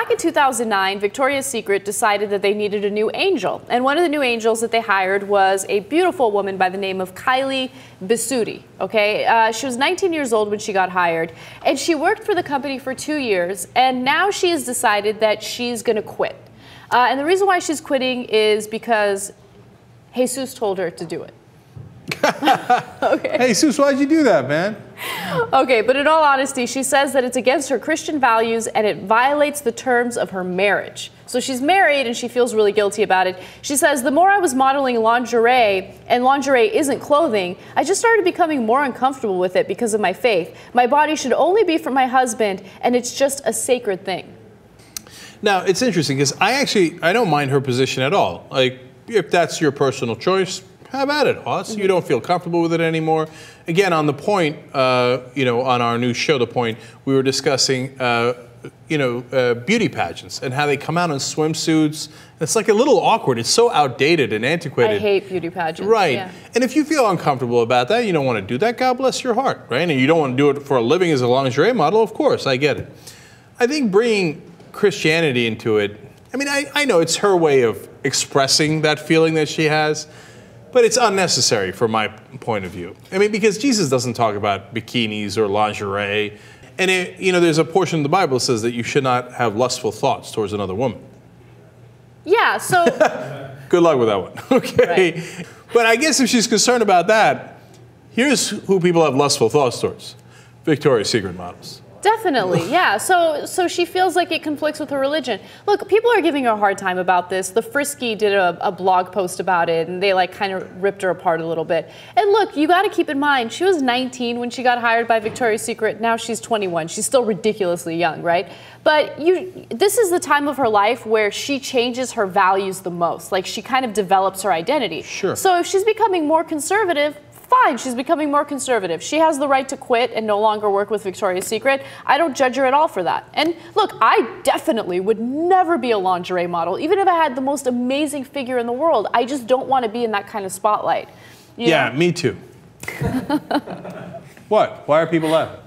back in 2009, Victoria's Secret decided that they needed a new angel. And one of the new angels that they hired was a beautiful woman by the name of Kylie Bisutti. Okay, uh, she was 19 years old when she got hired, and she worked for the company for two years. And now she has decided that she's going to quit. Uh, and the reason why she's quitting is because Jesus told her to do it. okay. Hey, Sus, why'd you do that, man? Okay, but in all honesty, she says that it's against her Christian values and it violates the terms of her marriage. So she's married and she feels really guilty about it. She says, The more I was modeling lingerie, and lingerie isn't clothing, I just started becoming more uncomfortable with it because of my faith. My body should only be for my husband, and it's just a sacred thing. Now, it's interesting because I actually I don't mind her position at all. Like, if that's your personal choice, have at it, Hoss. You don't feel comfortable with it anymore. Again, on the point, uh, you know, on our new show, The Point, we were discussing, uh, you know, uh, beauty pageants and how they come out in swimsuits. It's like a little awkward. It's so outdated and antiquated. I hate beauty pageants. Right. Yeah. And if you feel uncomfortable about that, you don't want to do that, God bless your heart, right? And you don't want to do it for a living as a lingerie model, of course, I get it. I think bringing Christianity into it, I mean, I, I know it's her way of expressing that feeling that she has. But it's unnecessary from my point of view. I mean, because Jesus doesn't talk about bikinis or lingerie. And, it, you know, there's a portion of the Bible that says that you should not have lustful thoughts towards another woman. Yeah, so. Good luck with that one. Okay. Right. But I guess if she's concerned about that, here's who people have lustful thoughts towards Victoria's Secret models. Definitely, yeah. So, so she feels like it conflicts with her religion. Look, people are giving her a hard time about this. The Frisky did a, a blog post about it, and they like kind of ripped her apart a little bit. And look, you got to keep in mind, she was 19 when she got hired by Victoria's Secret. Now she's 21. She's still ridiculously young, right? But you, this is the time of her life where she changes her values the most. Like she kind of develops her identity. Sure. So if she's becoming more conservative, fine, she's becoming more conservative. She has the right to quit and no longer work with Victoria's Secret. I don't judge her at all for that. And look, I definitely would never be a lingerie model, even if I had the most amazing figure in the world. I just don't want to be in that kind of spotlight. yeah, know? me too. what? Why are people laughing?